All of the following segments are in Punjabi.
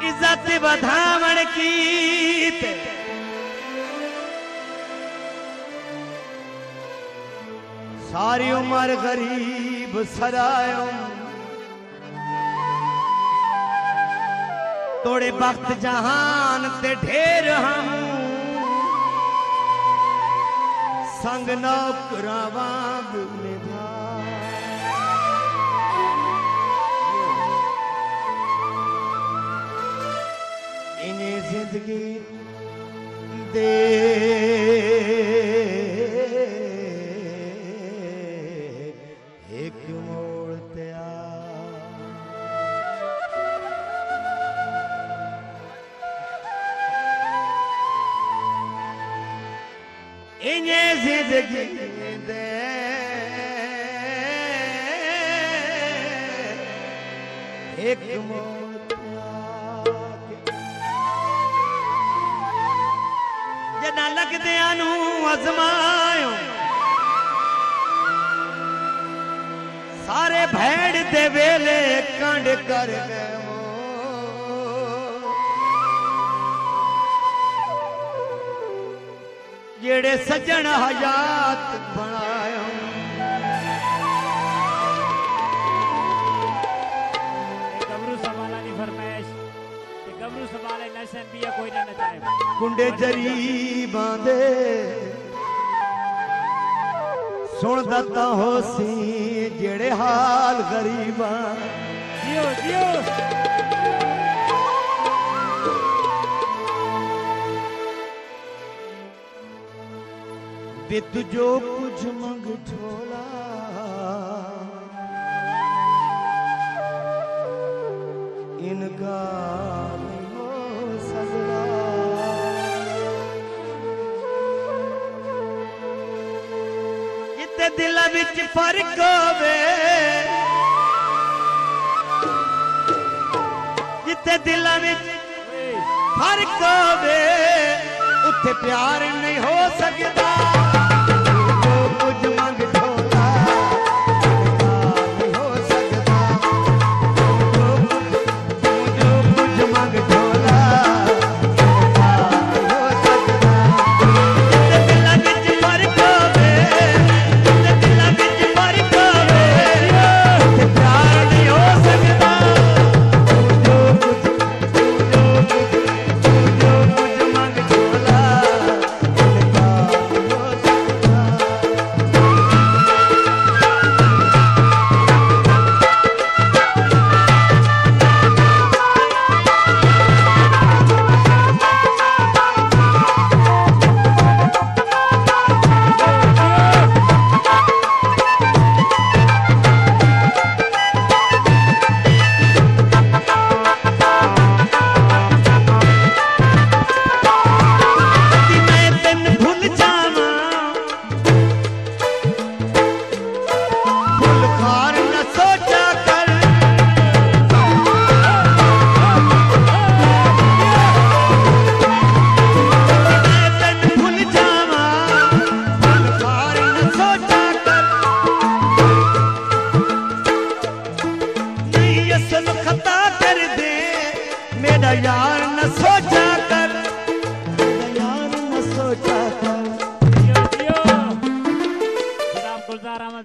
ਇੱਜ਼ਤ ਵਧਾਵਣ ਕੀਤ ਸਾਰੀ ਉਮਰ ਗਰੀਬ ਸਰਾਇਓ ਤੋੜੇ ਬਖਤ ਜਹਾਨ ਤੇ ਢੇਰ ਹਮ ਸੰਗ ਨੌਕਰਾਂ ਵਾਂਗ ਨਿਭਾ ا سدگي هڪ موڙت موڙ ਜਨਾ ਲੱਗਦਿਆਂ ਨੂੰ ਅਜ਼ਮਾਇਓ। ਸਾਰੇ ਭੈੜ ਦੇ ਵੇਲੇ ਕੰਡ ਕਰ ਗਏ ਹੋ ਜਿਹੜੇ ਸੱਜਣ ਹਯਾਤ ਬਣਾਇਓ। ਗਬਰੂ ਸਵਾਲੇ ਨਸ਼ਨ ਵੀ ਆ ਕੋਈ ਨਾ ਨਚਾਏ। ਕੁੰਡੇ ਜਰੀਬਾਂ ਦੇ ਸੁਣਦਾ ਤਾਂ ਹੋ ਸੀ ਜਿਹੜੇ ਹਾਲ ਗਰੀਬਾਂ। ਜਿਓ ਜਿਓ। ਬਿਤ ਜੋ ਕੁਝ ਮੰਗ ਢੋਲਾ ਇਨਕਾਰ ਜਿੱਤੇ ਦਿਲਾਂ ਵਿੱਚ ਫ਼ਰਕ ਹੋਵੇ। ਜਿੱਥੇ ਦਿਲਾਂ ਵਿੱਚ ਫ਼ਰਕ ਹੋਵੇ, ਉੱਥੇ ਪਿਆਰ ਨਹੀਂ ਹੋ ਸਕਦਾ।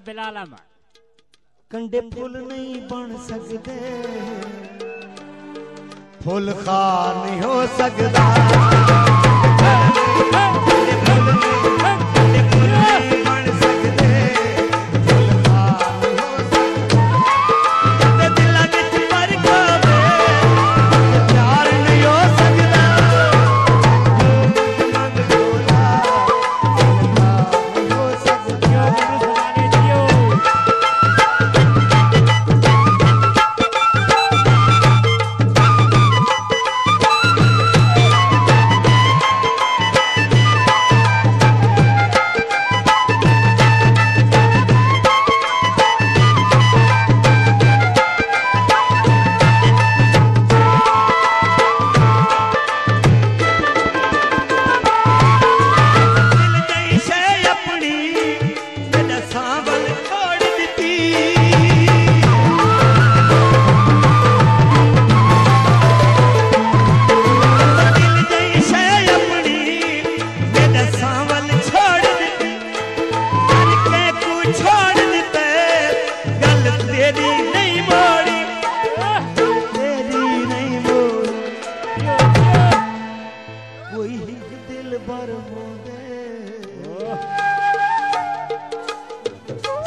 ਬਿਲਾਲ ਅਹਿਮਦ ਕੰਡੇ ਫੁੱਲ ਨਹੀਂ ਬਣ ਸਕਦੇ ਫੁੱਲ ਖਾਰ ਨਹੀਂ ਹੋ ਸਕਦਾ ਕੰਡੇ ਫੁੱਲ ਨਹੀਂ ਕੰਡੇ ਫੁੱਲ ਨਹੀਂ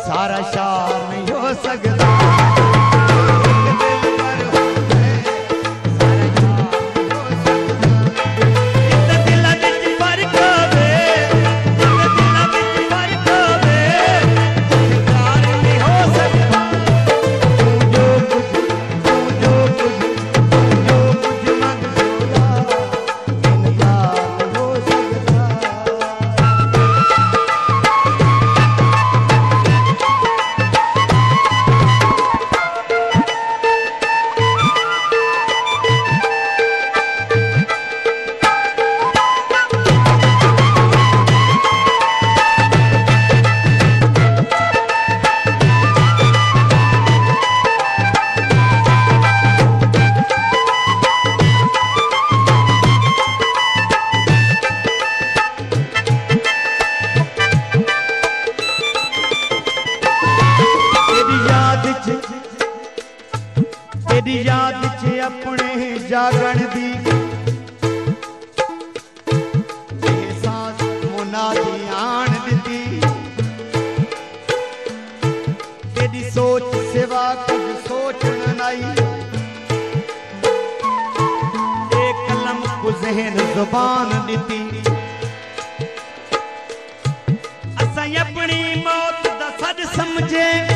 सारा शार नहीं हो सकता ਤੇਰੀ ਯਾਦ 'ਚ ਆਪਣੇ ਜਾਗਣ ਦੀ। ਇਹ ਸਾਸ ਮੁਨਾ ਦੀ ਆਣ ਦਿੱਤੀ। ਤੇਰੀ ਸੋਚ ਸਿਵਾ ਕੁਝ ਸੋਚਣ ਨਹੀਂ ਇਹ ਕਲਮ ਕੋ ਜ਼ਹਿਨ ਜ਼ੁਬਾਨ ਦਿੱਤੀ। ਅਸਾਂ ਆਪਣੀ ਮੌਤ ਦਾ ਸੱਚ ਸਮਝੇ।